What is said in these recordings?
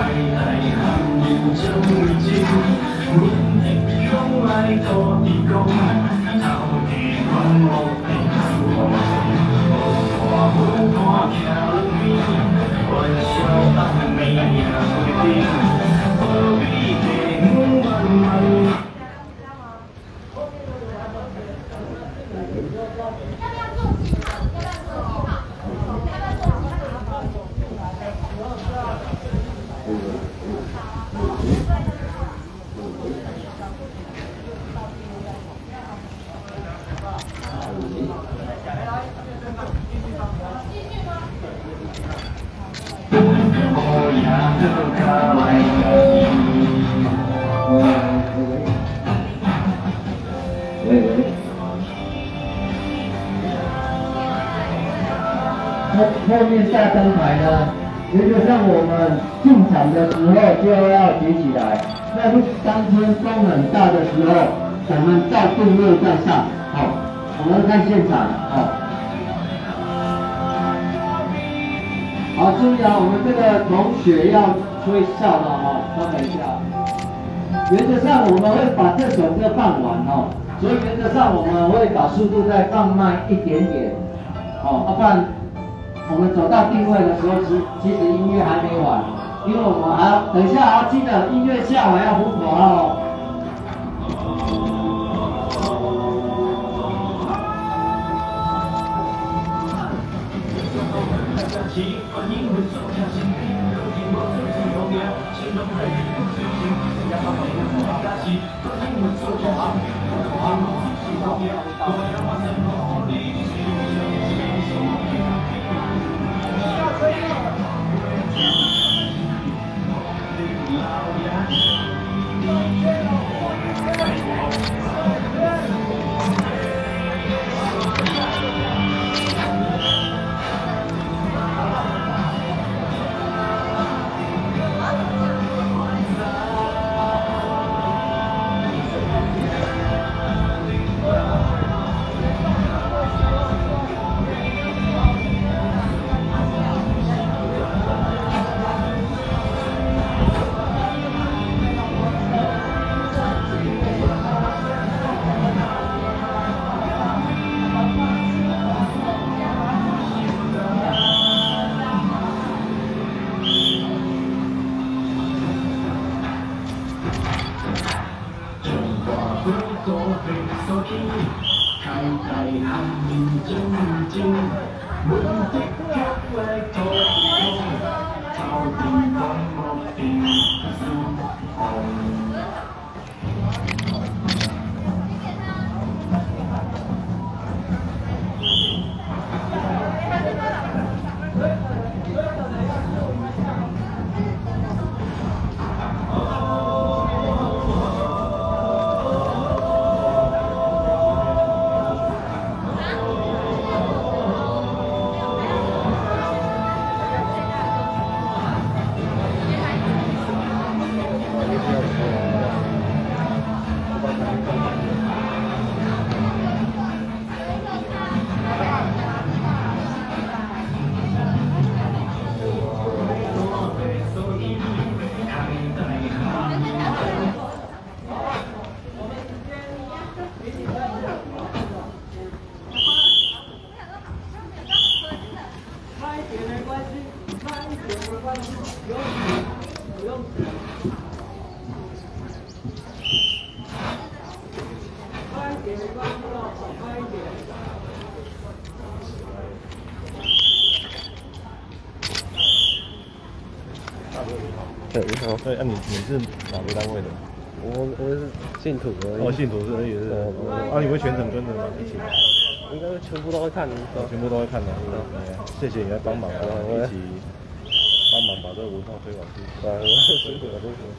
나의 나의 감정 울지 后面下灯牌呢，原则上我们进场的时候就要举起来。那当天风很大的时候，咱们照定位再上。好，我们看现场。好，好，注意啊，我们这个同学要吹哨了哈，稍等一下。原则上我们会把这首歌放完哦，所以原则上我们会把速度再放慢一点点。哦，要不然。我们走到定位的时候，其其实音乐还没完，因为我们还要等一下，还要记得音乐下完要呼口 Rocky. cô về số khi hai tay anh nhìn chân nhìn chân muốn tiếp các lời thôi thao tình vắng một tình dù hồn 对，你好。对，那你你是哪个单位的？我我是信徒而已。哦，信徒是也是。哦，啊，你会全程跟着吗？一起？应该全部都会看，全部都会看的。谢谢你来帮忙，一起帮忙把这个文化推广出去。啊，辛苦了，辛苦了。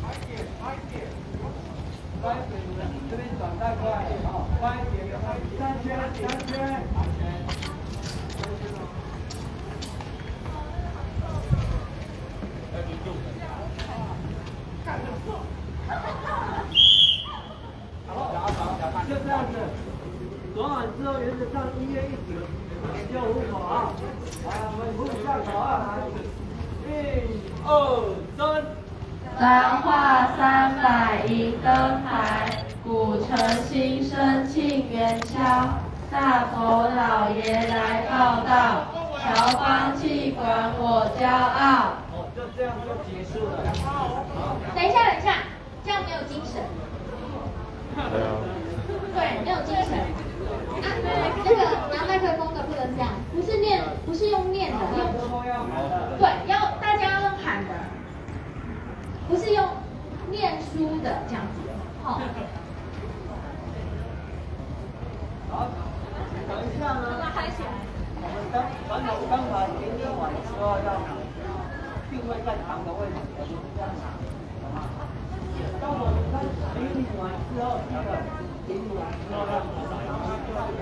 快点，快点，快点，这边转带过来，好，快点，三圈，三圈。就这样子，昨晚之后原则上音乐一停，就五口啊，啊，我们五下口啊，一。二三。彰化三百银灯牌，古城新生庆元宵，大佛老爷来报道，侨邦气管我骄傲。哦，就这样就结束了。等一下，等一下，这样没有精神。对啊。对，没有精神。啊，那个拿麦克风的不能这样，不是念，不是用念的，用对，要大家要用喊的，不是用念书的这样子，好。好，等一下呢，我们刚传统刚才点点完之后要定位在堂的位置，我们这样拿，好吗？当我们刚点点完之后，那个点点完之后呢，然后就这边。